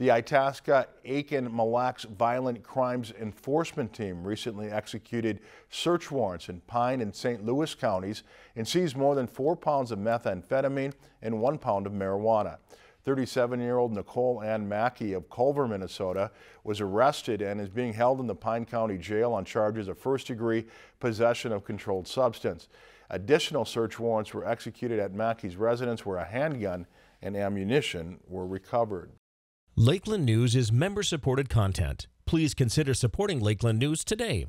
The Itasca Aitkin Mille Lacs Violent Crimes Enforcement Team recently executed search warrants in Pine and St. Louis counties and seized more than four pounds of methamphetamine and one pound of marijuana. 37-year-old Nicole Ann Mackey of Culver, Minnesota was arrested and is being held in the Pine County Jail on charges of first-degree possession of controlled substance. Additional search warrants were executed at Mackey's residence where a handgun and ammunition were recovered. Lakeland News is member supported content. Please consider supporting Lakeland News today.